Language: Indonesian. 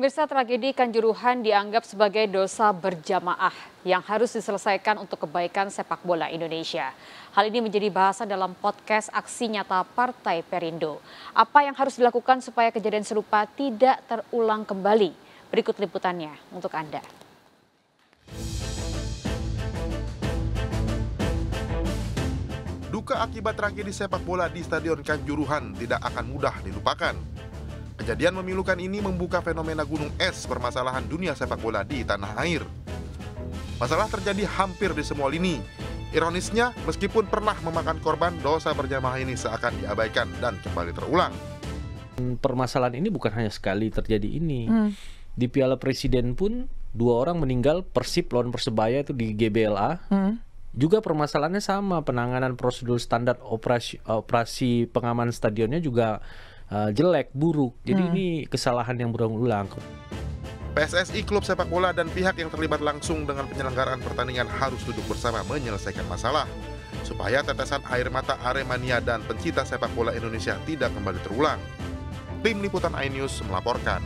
Pemirsa tragedi Kanjuruhan dianggap sebagai dosa berjamaah yang harus diselesaikan untuk kebaikan sepak bola Indonesia. Hal ini menjadi bahasan dalam podcast Aksi Nyata Partai Perindo. Apa yang harus dilakukan supaya kejadian serupa tidak terulang kembali? Berikut liputannya untuk Anda. Duka akibat tragedi sepak bola di Stadion Kanjuruhan tidak akan mudah dilupakan. Kejadian memilukan ini membuka fenomena gunung es permasalahan dunia sepak bola di tanah air. Masalah terjadi hampir di semua lini. Ironisnya, meskipun pernah memakan korban, dosa berjamaah ini seakan diabaikan dan kembali terulang. Permasalahan ini bukan hanya sekali terjadi ini. Hmm. Di Piala Presiden pun dua orang meninggal Persib lawan Persebaya itu di GBLA. Hmm. Juga permasalahannya sama, penanganan prosedur standar operasi operasi pengaman stadionnya juga uh, jelek, buruk. Jadi Hmm. ini kesalahan yang berulang-ulang. PSSI, klub sepak bola, dan pihak yang terlibat langsung dengan penyelenggaraan pertandingan harus duduk bersama menyelesaikan masalah. Supaya tetesan air mata Aremania dan pencinta sepak bola Indonesia tidak kembali terulang. Tim Liputan iNews melaporkan.